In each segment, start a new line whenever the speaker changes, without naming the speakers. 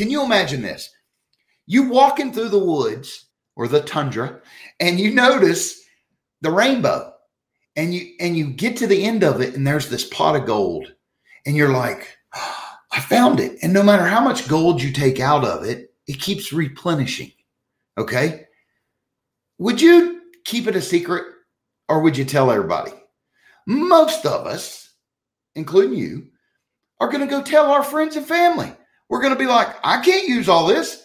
Can you imagine this? You walking through the woods or the tundra and you notice the rainbow and you and you get to the end of it and there's this pot of gold and you're like oh, i found it. And no matter how much gold you take out of it it keeps replenishing okay? Would you keep it a secret or would you tell everybody? Most of us including you are going to go tell our friends and family we're going to be like i can't use all this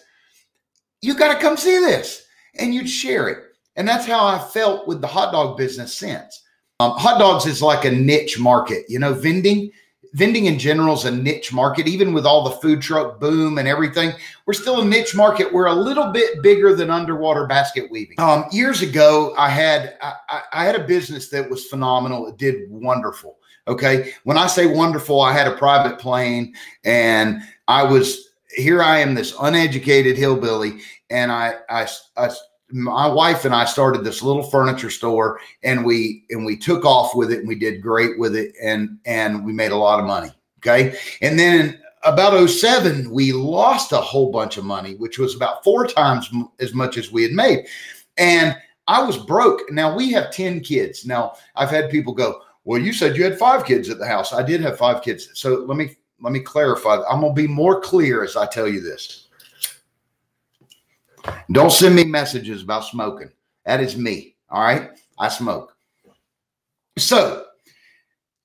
you got to come see this and you'd share it and that's how i felt with the hot dog business since um, hot dogs is like a niche market, you know, vending. Vending in general is a niche market, even with all the food truck boom and everything. We're still a niche market. We're a little bit bigger than underwater basket weaving. Um, years ago, I had I, I had a business that was phenomenal. It did wonderful. Okay, when I say wonderful, I had a private plane, and I was here. I am this uneducated hillbilly, and I I, I my wife and I started this little furniture store and we and we took off with it and we did great with it and and we made a lot of money. Okay. And then about 07, we lost a whole bunch of money, which was about four times as much as we had made. And I was broke. Now we have 10 kids. Now I've had people go, Well, you said you had five kids at the house. I did have five kids. So let me let me clarify. I'm gonna be more clear as I tell you this. Don't send me messages about smoking. That is me. All right. I smoke. So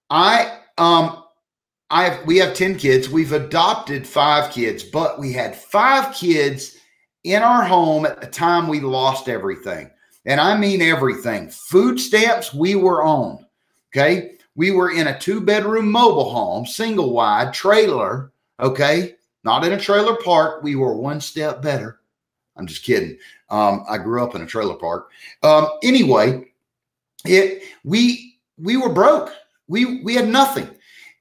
I um I have we have 10 kids. We've adopted five kids, but we had five kids in our home at the time we lost everything. And I mean everything. Food stamps we were on. Okay. We were in a two bedroom mobile home, single wide trailer. Okay. Not in a trailer park. We were one step better. I'm just kidding. Um, I grew up in a trailer park. Um, anyway, it we we were broke. We we had nothing,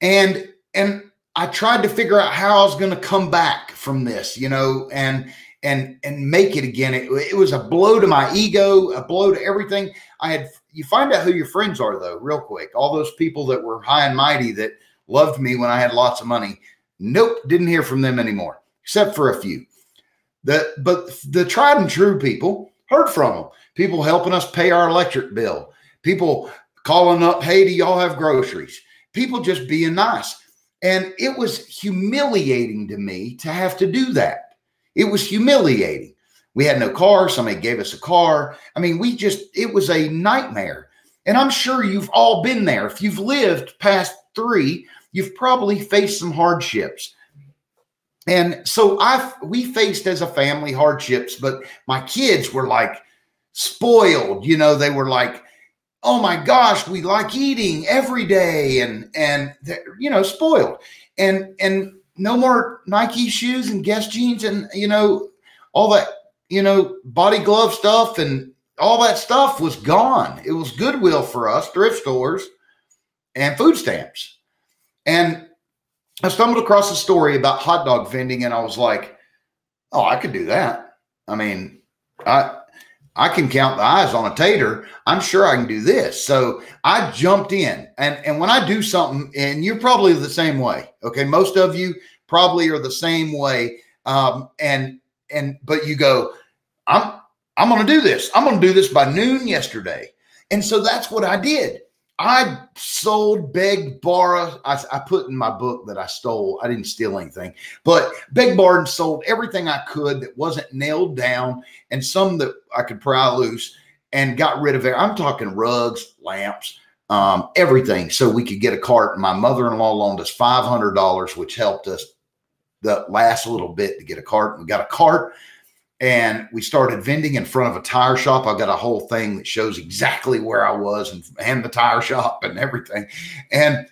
and and I tried to figure out how I was going to come back from this, you know, and and and make it again. It, it was a blow to my ego, a blow to everything. I had you find out who your friends are though, real quick. All those people that were high and mighty that loved me when I had lots of money. Nope, didn't hear from them anymore, except for a few. The but the tried and true people heard from them. People helping us pay our electric bill. People calling up, hey, do y'all have groceries? People just being nice. And it was humiliating to me to have to do that. It was humiliating. We had no car. Somebody gave us a car. I mean, we just, it was a nightmare. And I'm sure you've all been there. If you've lived past three, you've probably faced some hardships. And so I we faced as a family hardships, but my kids were like spoiled, you know, they were like, oh my gosh, we like eating every day and and you know, spoiled. And and no more Nike shoes and Guess jeans and you know, all that, you know, body glove stuff and all that stuff was gone. It was goodwill for us, thrift stores and food stamps. And I stumbled across a story about hot dog vending, and I was like, "Oh, I could do that." I mean, I I can count the eyes on a tater. I'm sure I can do this. So I jumped in, and and when I do something, and you're probably the same way. Okay, most of you probably are the same way. Um, and and but you go, I'm I'm going to do this. I'm going to do this by noon yesterday, and so that's what I did. I sold, begged, borrowed. I, I, put in my book that I stole. I didn't steal anything, but begged, borrowed, and sold everything I could that wasn't nailed down, and some that I could pry loose, and got rid of it. I'm talking rugs, lamps, um, everything, so we could get a cart. My mother-in-law loaned us five hundred dollars, which helped us the last little bit to get a cart. We got a cart and we started vending in front of a tire shop. I got a whole thing that shows exactly where I was and, and the tire shop and everything. And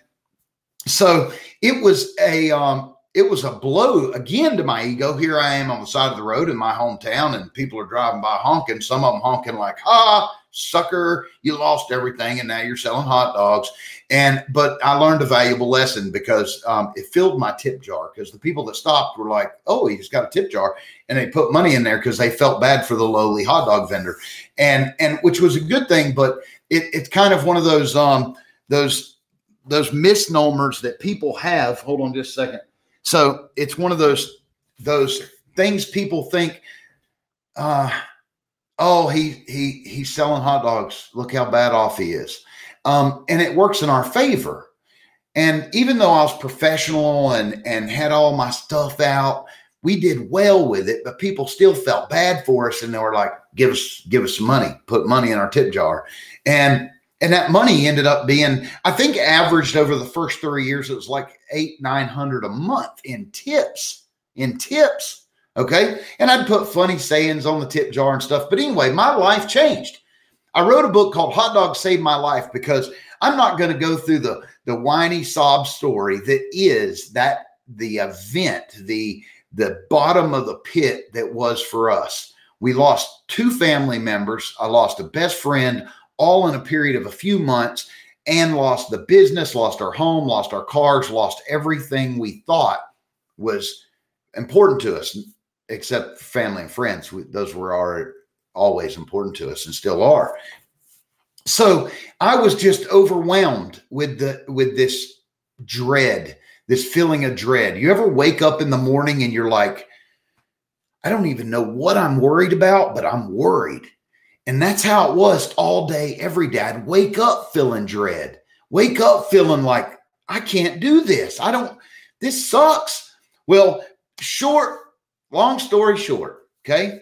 so it was a um, it was a blow again to my ego. Here I am on the side of the road in my hometown, and people are driving by honking. Some of them honking like, "Ha, sucker, you lost everything, and now you're selling hot dogs." And but I learned a valuable lesson because um, it filled my tip jar. Because the people that stopped were like, "Oh, he's got a tip jar," and they put money in there because they felt bad for the lowly hot dog vendor, and and which was a good thing. But it, it's kind of one of those um, those those misnomers that people have. Hold on just a second so it's one of those those things people think, uh, oh, he he he's selling hot dogs. Look how bad off he is. Um, and it works in our favor. And even though I was professional and and had all my stuff out, we did well with it, but people still felt bad for us and they were like, give us give us some money, put money in our tip jar. And and that money ended up being, I think averaged over the first three years, it was like eight, nine hundred a month in tips. In tips. Okay. And I'd put funny sayings on the tip jar and stuff. But anyway, my life changed. I wrote a book called Hot Dog Saved My Life because I'm not going to go through the the whiny sob story that is that the event, the the bottom of the pit that was for us. We lost two family members. I lost a best friend all in a period of a few months and lost the business, lost our home, lost our cars, lost everything we thought was important to us, except family and friends. We, those were our, always important to us and still are. So I was just overwhelmed with the with this dread, this feeling of dread. You ever wake up in the morning and you're like, I don't even know what I'm worried about, but I'm worried. And that's how it was all day, every day. I'd wake up feeling dread, wake up feeling like I can't do this. I don't, this sucks. Well, short, long story short, okay?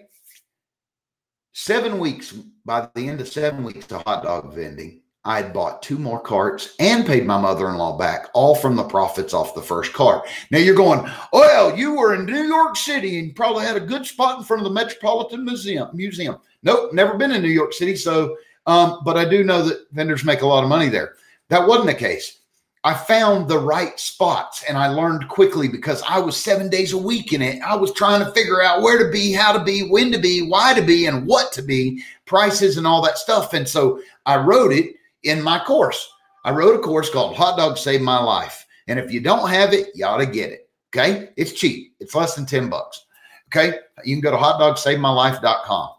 Seven weeks by the end of seven weeks of hot dog vending, I had bought two more carts and paid my mother in law back, all from the profits off the first cart. Now you're going, well, you were in New York City and probably had a good spot in front of the Metropolitan Museum. Museum. Nope, never been in New York City. So, um, but I do know that vendors make a lot of money there. That wasn't the case. I found the right spots and I learned quickly because I was seven days a week in it. I was trying to figure out where to be, how to be, when to be, why to be, and what to be, prices and all that stuff. And so I wrote it in my course. I wrote a course called Hot Dog Save My Life. And if you don't have it, you ought to get it. Okay. It's cheap, it's less than 10 bucks. Okay. You can go to hotdogsavemylife.com.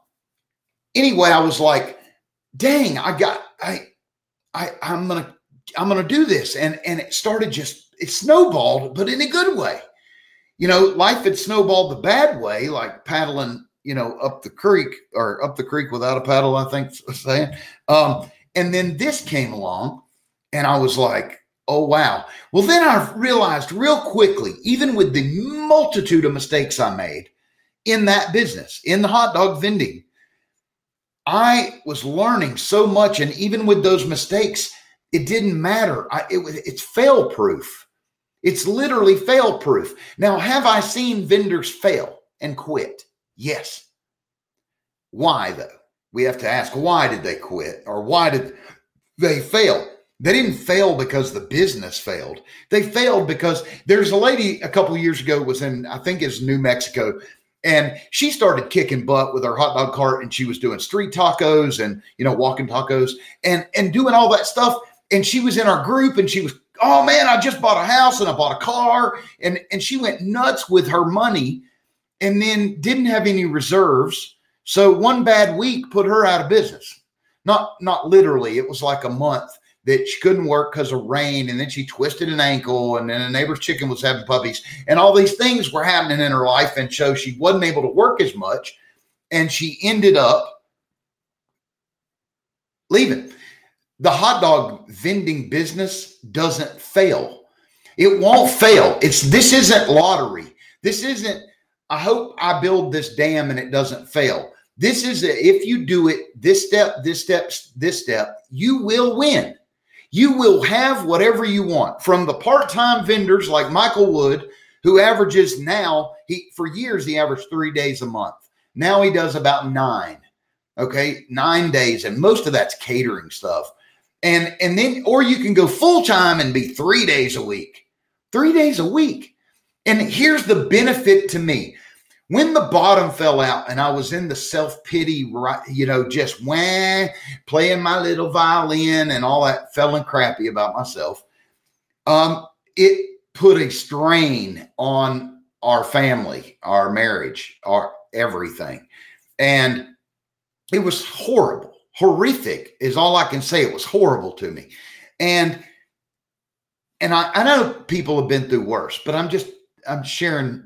Anyway, I was like, dang, I got, I, I, I'm going to I'm going to do this. And, and it started just, it snowballed, but in a good way. You know, life had snowballed the bad way, like paddling, you know, up the creek or up the creek without a paddle, I think saying. Um, and then this came along and I was like, oh, wow. Well, then I realized real quickly, even with the multitude of mistakes I made in that business, in the hot dog vending, I was learning so much. And even with those mistakes, it didn't matter. I, it, it's fail proof. It's literally fail proof. Now, have I seen vendors fail and quit? Yes. Why, though? We have to ask why did they quit or why did they fail? They didn't fail because the business failed. They failed because there's a lady a couple years ago was in, I think it's New Mexico, and she started kicking butt with her hot dog cart and she was doing street tacos and you know walking tacos and and doing all that stuff and she was in our group and she was oh man i just bought a house and i bought a car and and she went nuts with her money and then didn't have any reserves. So one bad week put her out of business. Not not literally it was like a month that she couldn't work because of rain and then she twisted an ankle and then a neighbor's chicken was having puppies and all these things were happening in her life and so she wasn't able to work as much and she ended up leaving the hot dog vending business doesn't fail. It won't fail. It's this isn't lottery. This isn't I hope I build this dam and it doesn't fail. This is a, if you do it this step, this step, this step, you will win. You will have whatever you want from the part-time vendors like Michael Wood, who averages now, he for years he averaged three days a month. Now he does about nine. Okay, nine days, and most of that's catering stuff and and then or you can go full time and be three days a week. Three days a week. And here's the benefit to me. When the bottom fell out and i was in the self-pity right, you know just wah, playing my little violin and all that feeling crappy about myself um it put a strain on our family our marriage our everything. And it was horrible horrific is all I can say. It was horrible to me. And and I, I know people have been through worse, but I'm just I'm sharing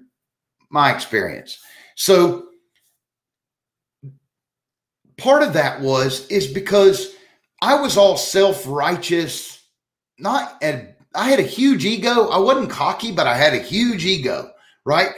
my experience. So part of that was is because I was all self-righteous, not and I had a huge ego. I wasn't cocky, but I had a huge ego, right?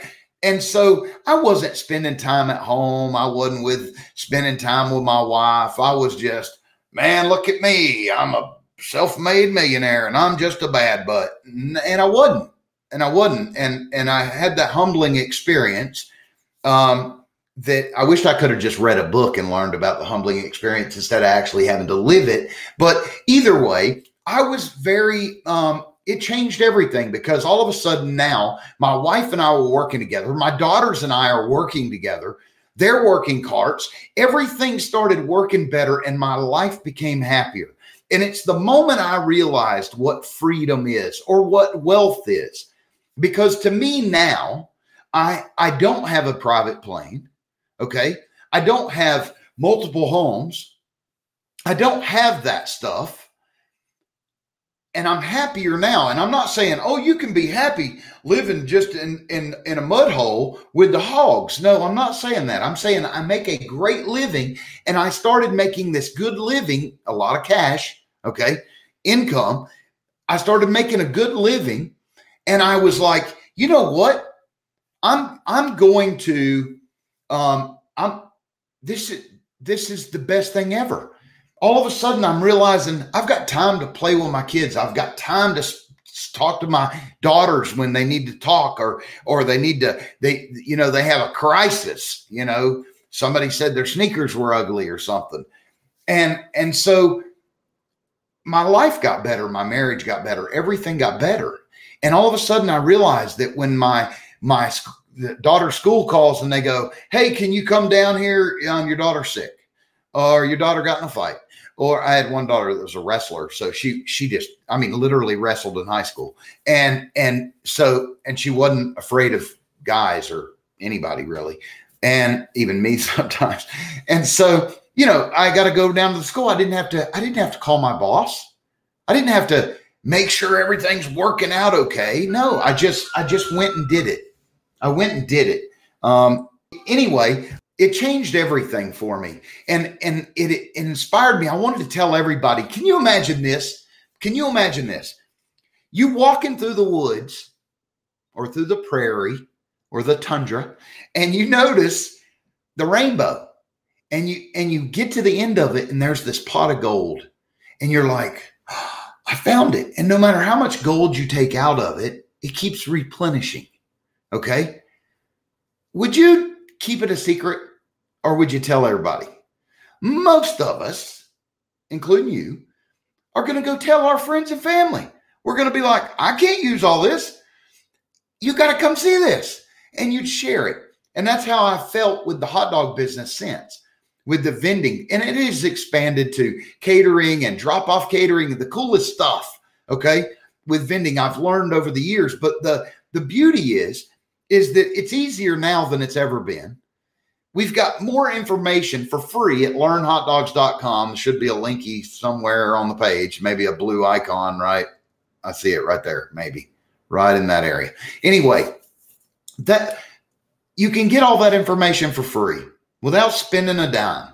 And so I wasn't spending time at home. I wasn't with spending time with my wife. I was just, man, look at me. I'm a self-made millionaire and I'm just a bad butt. And I wasn't. And I wasn't. And and I had that humbling experience. Um, that I wished I could have just read a book and learned about the humbling experience instead of actually having to live it. But either way, I was very, um, it changed everything because all of a sudden now my wife and I were working together. My daughters and I are working together. They're working carts. Everything started working better and my life became happier. And it's the moment I realized what freedom is or what wealth is. Because to me now, I, I don't have a private plane. Okay. I don't have multiple homes. I don't have that stuff. And I'm happier now. And I'm not saying, oh, you can be happy living just in, in, in a mud hole with the hogs. No, I'm not saying that. I'm saying I make a great living. And I started making this good living, a lot of cash, okay, income. I started making a good living. And I was like, you know what? I'm I'm going to um, I'm this is this is the best thing ever. All of a sudden, I'm realizing I've got time to play with my kids. I've got time to talk to my daughters when they need to talk, or or they need to they you know they have a crisis. You know, somebody said their sneakers were ugly or something, and and so my life got better, my marriage got better, everything got better, and all of a sudden I realized that when my my daughter's school calls and they go, Hey, can you come down here? Um, your daughter's sick or your daughter got in a fight. Or I had one daughter that was a wrestler. So she, she just, I mean, literally wrestled in high school. And, and so, and she wasn't afraid of guys or anybody really. And even me sometimes. And so, you know, I got to go down to the school. I didn't have to, I didn't have to call my boss. I didn't have to make sure everything's working out okay. No, I just, I just went and did it I went and did it. Um, anyway, it changed everything for me, and and it, it inspired me. I wanted to tell everybody. Can you imagine this? Can you imagine this? You walking through the woods, or through the prairie, or the tundra, and you notice the rainbow, and you and you get to the end of it, and there's this pot of gold, and you're like, oh, I found it. And no matter how much gold you take out of it, it keeps replenishing. Okay. Would you keep it a secret or would you tell everybody? Most of us, including you, are going to go tell our friends and family. We're going to be like, I can't use all this. You got to come see this. And you'd share it. And that's how I felt with the hot dog business since with the vending. And it is expanded to catering and drop off catering, the coolest stuff. Okay. With vending, I've learned over the years. But the, the beauty is is that it's easier now than it's ever been. We've got more information for free at learnhotdogs.com. Should be a linky somewhere on the page, maybe a blue icon, right? I see it right there, maybe right in that area. Anyway, that you can get all that information for free without spending a dime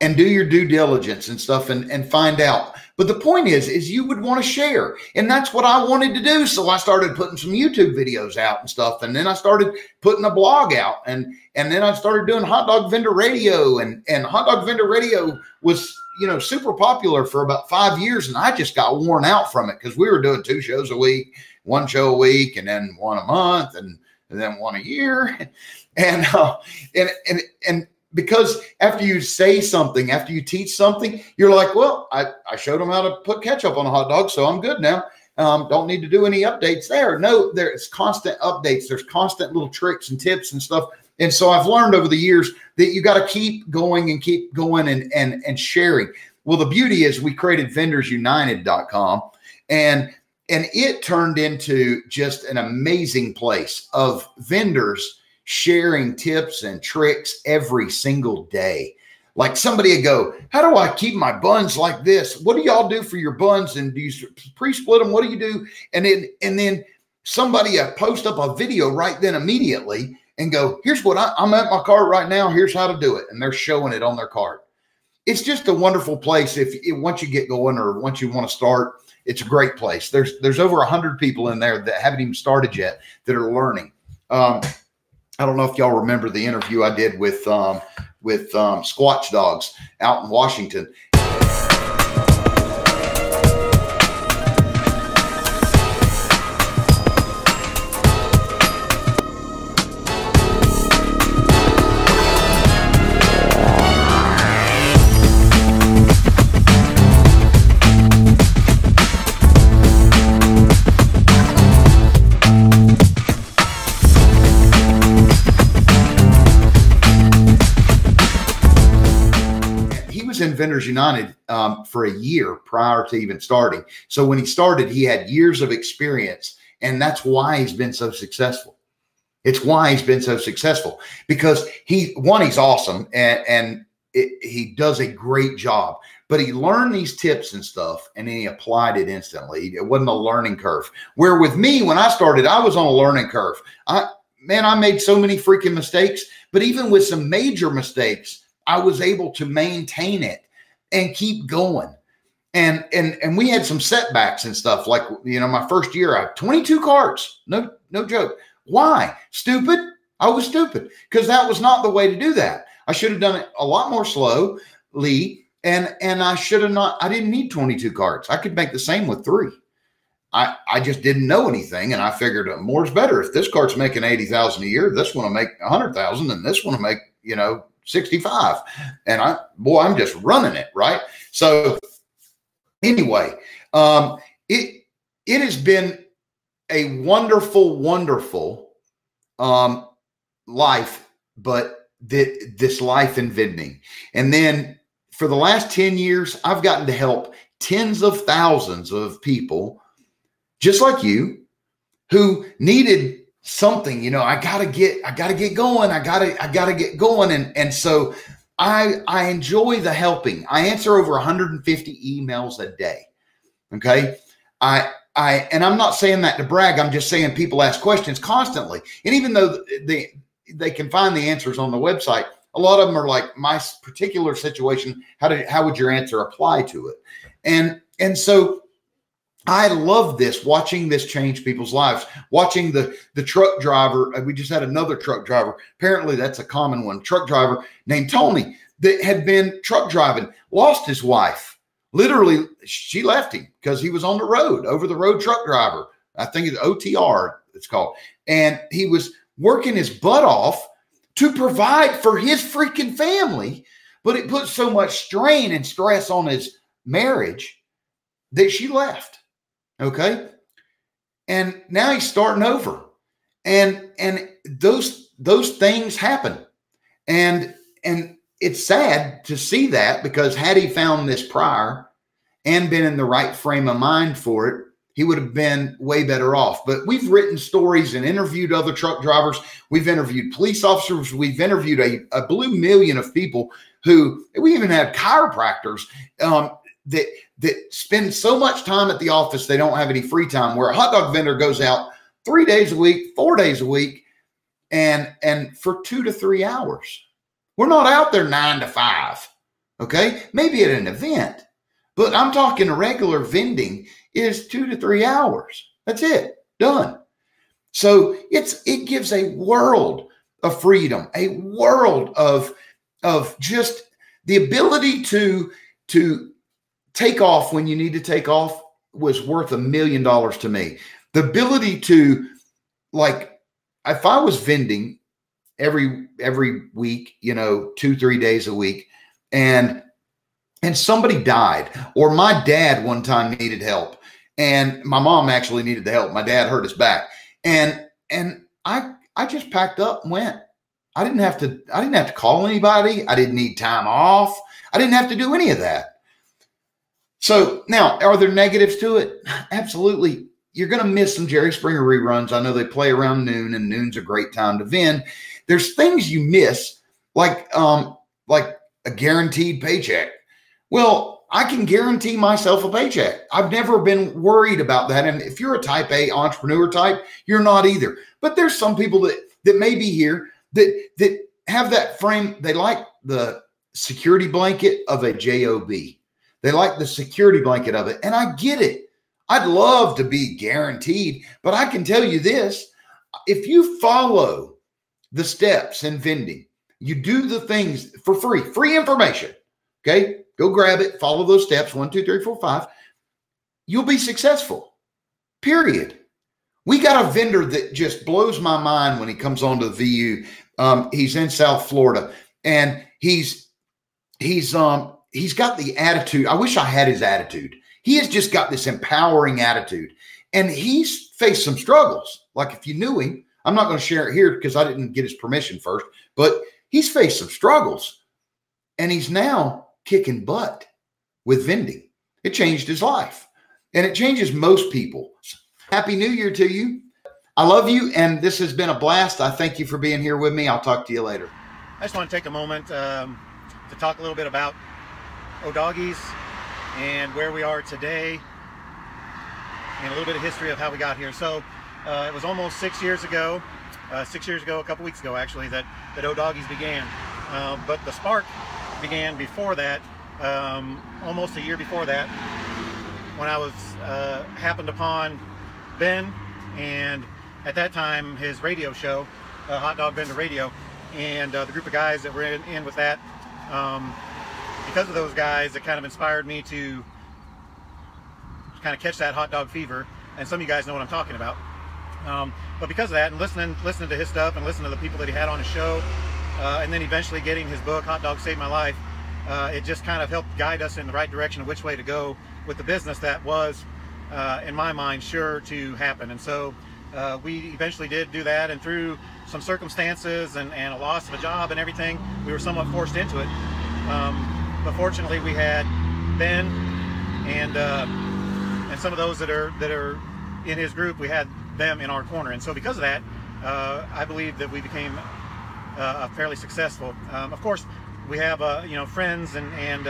and do your due diligence and stuff and, and find out but the point is, is you would want to share. And that's what I wanted to do. So I started putting some YouTube videos out and stuff. And then I started putting a blog out. And and then I started doing hot dog vendor radio. And, and hot dog vendor radio was, you know, super popular for about five years. And I just got worn out from it because we were doing two shows a week, one show a week, and then one a month, and, and then one a year. And uh, and and and because after you say something, after you teach something, you're like, well, I, I showed them how to put ketchup on a hot dog, so I'm good now. Um, don't need to do any updates there. No, there's constant updates. There's constant little tricks and tips and stuff. And so I've learned over the years that you got to keep going and keep going and and and sharing. Well, the beauty is we created vendorsunited.com and and it turned into just an amazing place of vendors sharing tips and tricks every single day. Like somebody would go, How do I keep my buns like this? What do y'all do for your buns? And do you pre split them? What do you do? And then, and then somebody uh, post up a video right then immediately and go, here's what I, I'm at my cart right now. Here's how to do it. And they're showing it on their cart. It's just a wonderful place. If, once you get going or once you want to start, it's a great place. There's there's over hundred people in there that haven't even started yet that are learning. Um, I don't know if y'all remember the interview I did with um, with um, Squatch Dogs out in Washington, Vendors United um, for a year prior to even starting. So when he started, he had years of experience, and that's why he's been so successful. It's why he's been so successful because he one he's awesome and and it, he does a great job. But he learned these tips and stuff, and then he applied it instantly. It wasn't a learning curve. Where with me, when I started, I was on a learning curve. I man, I made so many freaking mistakes. But even with some major mistakes, I was able to maintain it and keep going. And and and we had some setbacks and stuff. Like you know, my first year, I had 22 carts. No, no joke. Why? Stupid. I was stupid because that was not the way to do that. I should have done it a lot more slowly, and and I should have not. I didn't need 22 carts. I could make the same with three. I, I just didn't know anything, and I figured uh, more's better. If this cart's making eighty thousand a year, this one will make a hundred thousand, and this one will make you know 65. And I, boy, I'm just running it, right? So anyway, um, it it has been a wonderful, wonderful um, life, but th- this life in vending. And then for the last 10 years, I've gotten to help tens of thousands of people just like you who needed something you know i gotta get i gotta get going i gotta i gotta get going. And and so i i enjoy the helping. I answer over 150 emails a day. Okay? I i and i'm not saying that to brag. I'm just saying people ask questions constantly. And even though they they can find the answers on the website a lot of them are like my particular situation how did how would your answer apply to it? And and so I love this, watching this change people's lives. Watching the the truck driver. Uh, we just had another truck driver. Apparently, that's a common one. Truck driver named Tony that had been truck driving, lost his wife. Literally, she left him because he was on the road, over the road truck driver. I think it's OTR. It's called, and he was working his butt off to provide for his freaking family, but it put so much strain and stress on his marriage that she left Okay. And now he's starting over. And and those those things happen. And and it's sad to see that because had he found this prior and been in the right frame of mind for it, he would have been way better off. But we've written stories and interviewed other truck drivers. We've interviewed police officers. We've interviewed a, a blue million of people who we even have chiropractors um, that that spend so much time at the office they don't have any free time. Where a hot dog vendor goes out three days a week, four days a week, and and for two to three hours. We're not out there nine to five. Okay, maybe at an event, but I'm talking regular vending is two to three hours. That's it, done. So it's it gives a world of freedom, a world of of just the ability to to take off when you need to take off was worth a million dollars to me. The ability to like if I was vending every every week, you know, 2 3 days a week and and somebody died or my dad one time needed help and my mom actually needed the help. My dad hurt his back. And and I I just packed up and went. I didn't have to I didn't have to call anybody. I didn't need time off. I didn't have to do any of that. So now, are there negatives to it? Absolutely. You're going to miss some Jerry Springer reruns. I know they play around noon, and noon's a great time to vend. There's things you miss, like um, like a guaranteed paycheck. Well, I can guarantee myself a paycheck. I've never been worried about that. And if you're a type A entrepreneur type, you're not either. But there's some people that that may be here that that have that frame. They like the security blanket of a job. They like the security blanket of it, and I get it. I'd love to be guaranteed, but I can tell you this: if you follow the steps in vending, you do the things for free, free information. Okay, go grab it, follow those steps one, two, three, four, five. You'll be successful. Period. We got a vendor that just blows my mind when he comes onto the VU. Um, he's in South Florida, and he's he's um he's got the attitude. I wish I had his attitude. He has just got this empowering attitude, and he's faced some struggles. Like if you knew him, I'm not going to share it here because I didn't get his permission first, but he's faced some struggles, and he's now kicking butt with vending. It changed his life, and it changes most people. Happy New Year to you. I love you, and this has been a blast. I thank you for being here with me. I'll talk to you later.
I just want to take a moment um, to talk a little bit about O'Doggies and where we are today and a little bit of history of how we got here. So uh, it was almost six years ago, uh, six years ago, a couple weeks ago actually, that, that O'Doggies began. Uh, but the spark began before that, um, almost a year before that, when I was uh, happened upon Ben, and at that time his radio show, uh, Hot Dog Vendor Radio, and uh, the group of guys that were in, in with that. Um, because of those guys, it kind of inspired me to kind of catch that hot dog fever. And some of you guys know what I'm talking about. Um, but because of that, and listening listening to his stuff and listening to the people that he had on his show, uh, and then eventually getting his book, Hot Dog Saved My Life, uh, it just kind of helped guide us in the right direction of which way to go with the business that was uh, in my mind, sure to happen. And so uh, we eventually did do that, and through some circumstances and, and, a loss of a job and everything, we were somewhat forced into it. Um, but fortunately, we had Ben and uh, and some of those that are that are in his group. We had them in our corner, and so because of that, uh, I believe that we became uh, fairly successful. Um, of course, we have uh, you know friends and and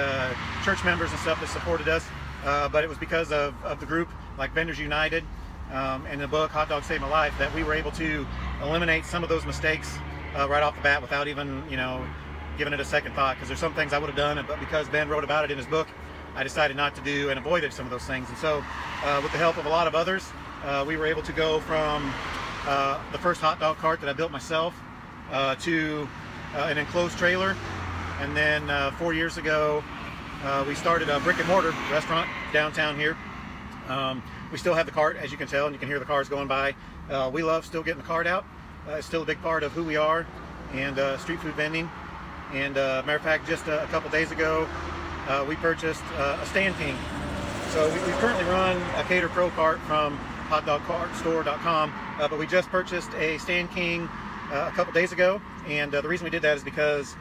church members and stuff that supported us uh, but it was because of, of the group like Vendors United um, and the book Hot Dog Saved My Life that we were able to eliminate some of those mistakes uh, right off the bat without even, you know, giving it a second thought because there's some things I would have done, but because Ben wrote about it in his book, I decided not to do and avoided some of those things. And so uh, with the help of a lot of others, uh, we were able to go from uh, the first hot dog cart that I built myself uh, to an enclosed trailer. And then four years ago, uh, we started a brick and mortar restaurant downtown here. Um, we still have the cart, as you can tell, and you can hear the cars going by. Uh, we love still getting the cart out. Uh, it's still a big part of who we are and uh, street food vending. And uh, matter of fact, just a, a couple days ago, uh, we purchased a Stand King. So we, we, currently run a Cater Pro cart from hotdogcartstore.com, but we just purchased a Stand King a couple days ago. And the reason we did that is because,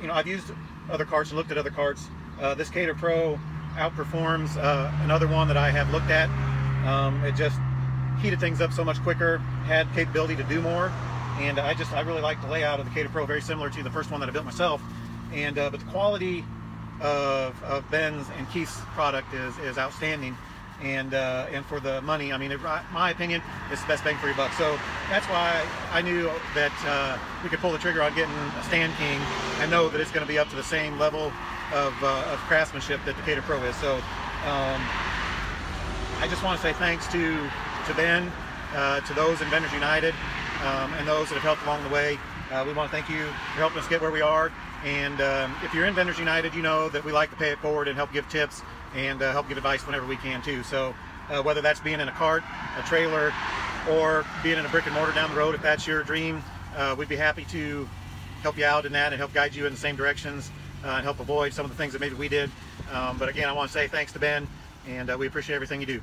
you know, I've used other carts and looked at other carts uh, this Cater Pro outperforms uh, another one that I have looked at. Um, it just heated things up so much quicker, had capability to do more, and I just I really like the layout of the Cater Pro, very similar to the first one that I built myself. And uh, but the quality of, of Ben's and Keith's product is is outstanding and uh, and for the money, I mean, in my opinion, it's the best bang for your buck. So that's why I knew that uh, we could pull the trigger on getting a Stand King and know that it's going to be up to the same level of, uh, of craftsmanship that the Decatur Pro is. So um, I just want to say thanks to, to Ben, uh, to those in Vendors United, um, and those that have helped along the way. Uh, we want to thank you for helping us get where we are. And um, if you're in Vendors United, you know that we like to pay it forward and help give tips and uh, help give advice whenever we can too. So uh, whether that's being in a cart, a trailer, or being in a brick and mortar down the road, if that's your dream, uh, we'd be happy to help you out in that and help guide you in the same directions uh, and help avoid some of the things that maybe we did. Um, but again, I want to say thanks to Ben, and uh, we appreciate everything you do.